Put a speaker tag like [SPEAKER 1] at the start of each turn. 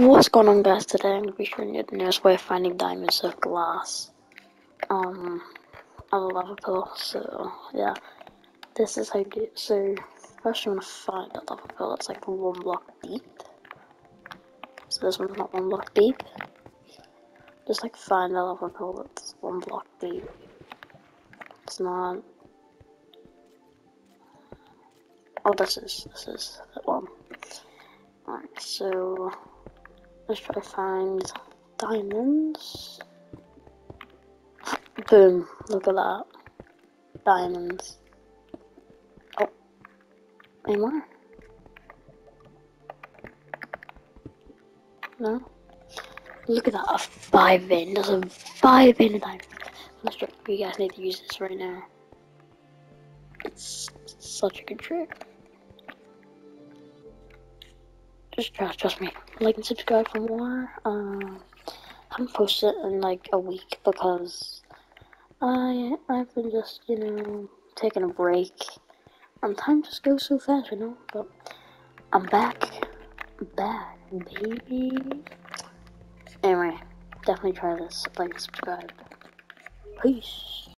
[SPEAKER 1] What's going on guys today I'm gonna be showing you the newest way of finding diamonds of glass. Um of a lava pool, so yeah. This is how you do it. So first you wanna find a lava pool that's like one block deep. So this one's not one block deep. Just like find a lava pool that's one block deep. It's not Oh this is this is that one. Alright, so Let's try to find diamonds. Boom, look at that. Diamonds. Oh, any more? No? Look at that, a five in. There's a five in a diamond. Let's you guys need to use this right now. It's such a good trick. Trust, trust me. Like and subscribe for more. Um, I haven't posted in like a week because I I've been just you know taking a break. And time just goes so fast, you know. But I'm back, back, baby. Anyway, definitely try this. Like and subscribe. Peace.